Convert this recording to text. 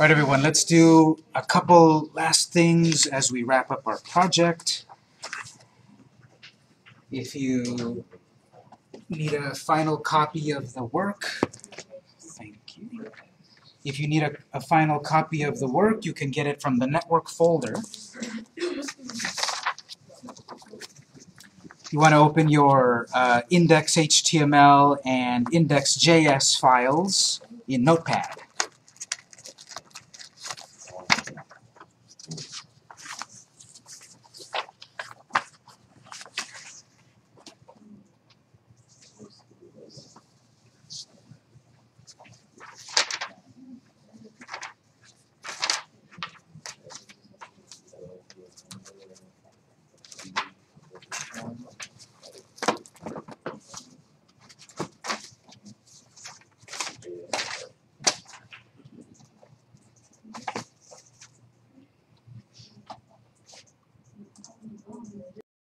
All right, everyone, let's do a couple last things as we wrap up our project. If you need a final copy of the work, thank you. If you need a, a final copy of the work, you can get it from the network folder. You want to open your uh, index.html and index.js files in Notepad.